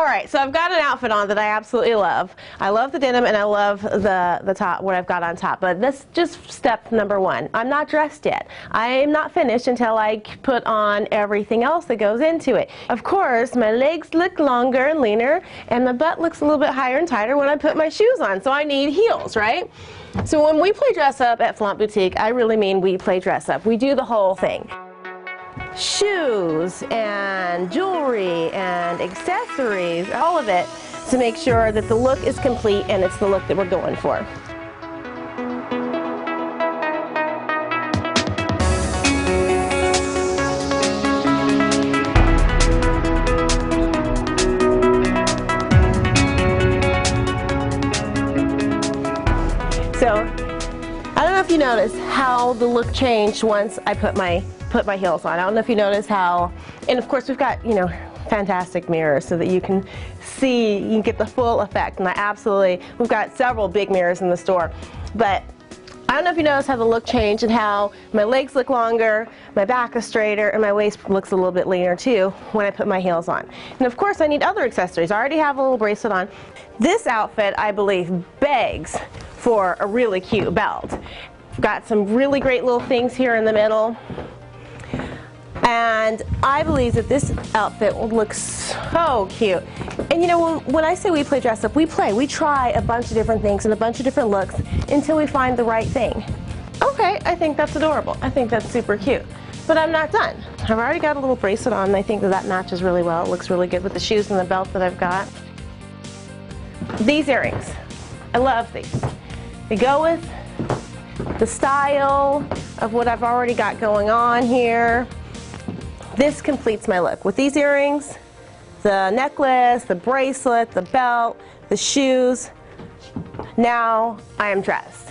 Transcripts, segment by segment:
All right, so I've got an outfit on that I absolutely love. I love the denim and I love the, the top, what I've got on top. But that's just step number one. I'm not dressed yet. I am not finished until I put on everything else that goes into it. Of course, my legs look longer and leaner and my butt looks a little bit higher and tighter when I put my shoes on. So I need heels, right? So when we play dress up at Flaunt Boutique, I really mean we play dress up. We do the whole thing shoes and jewelry and accessories, all of it, to make sure that the look is complete and it's the look that we're going for. So, I don't know if you noticed how the look changed once I put my put my heels on. I don't know if you notice how, and of course we've got, you know, fantastic mirrors so that you can see, you can get the full effect. And I absolutely, we've got several big mirrors in the store. But I don't know if you notice how the look changed and how my legs look longer, my back is straighter, and my waist looks a little bit leaner too when I put my heels on. And of course I need other accessories. I already have a little bracelet on. This outfit, I believe, begs for a really cute belt. Got some really great little things here in the middle. And I believe that this outfit will look so cute. And you know, when, I say we play dress up, we play. We try a bunch of different things and a bunch of different looks until we find the right thing. Okay, I think that's adorable. I think that's super cute. But I'm not done. I've already got a little bracelet on and I think that that matches really well. It looks really good with the shoes and the belt that I've got. These earrings. I love these. They go with the style of what I've already got going on here. This completes my look. With these earrings, the necklace, the bracelet, the belt, the shoes, now I am dressed.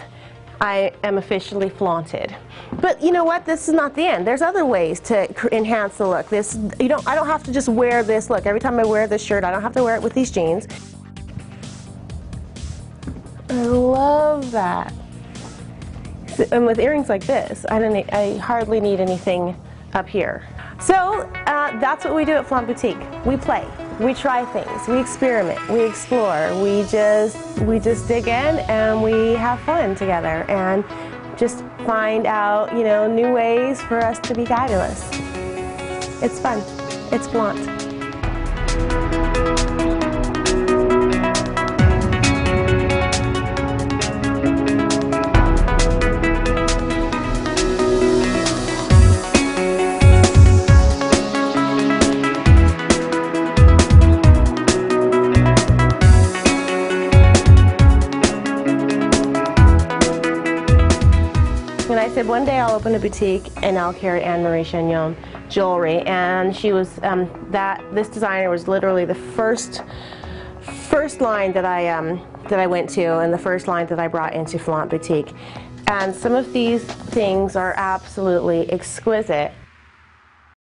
I am officially flaunted. But you know what? This is not the end. There's other ways to enhance the look. This, you don't, I don't have to just wear this look. Every time I wear this shirt, I don't have to wear it with these jeans. I love that. And with earrings like this, I, don't, I hardly need anything up here. So uh, that's what we do at Flaunt Boutique. We play, we try things, we experiment, we explore, we just we just dig in and we have fun together and just find out you know new ways for us to be fabulous. It's fun. It's Flaunt. said one day I'll open a boutique and I'll carry Anne Marie Chagnon jewelry. And she was um, that. This designer was literally the first first line that I um, that I went to, and the first line that I brought into Flaunt Boutique. And some of these things are absolutely exquisite.